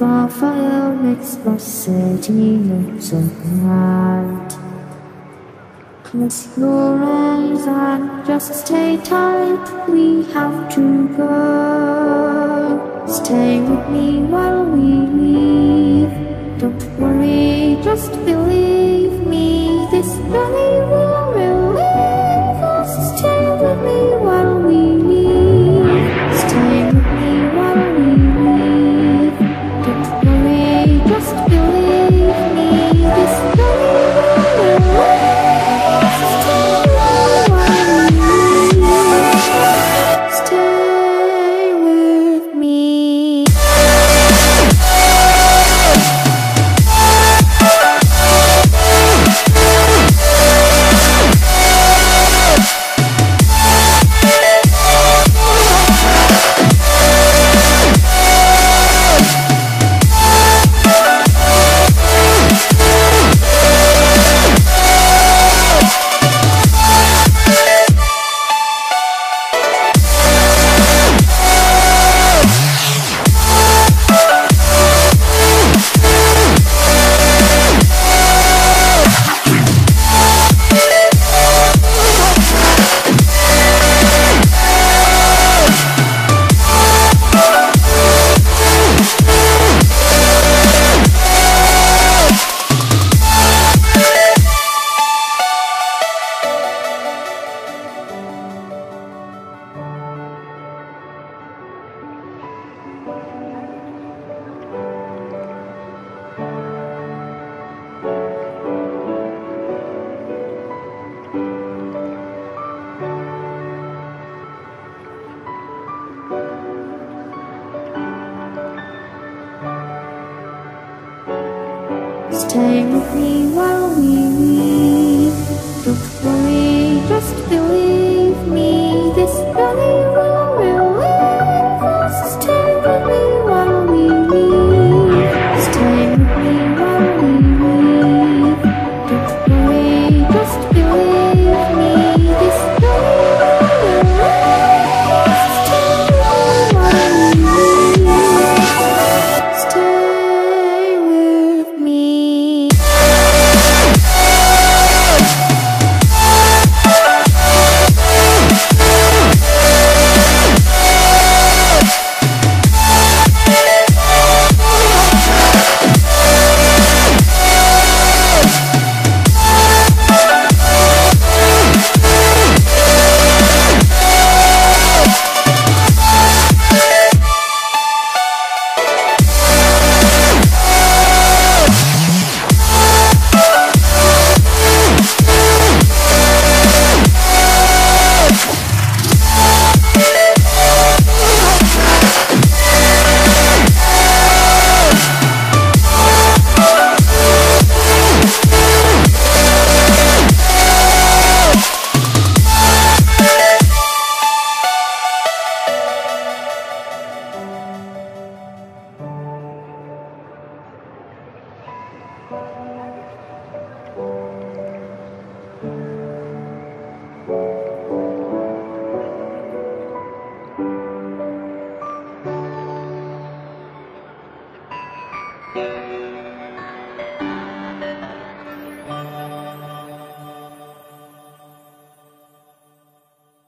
Rafael makes looks so bright Close your eyes and just stay tight. We have to go. Stay with me while we leave. stay with me while we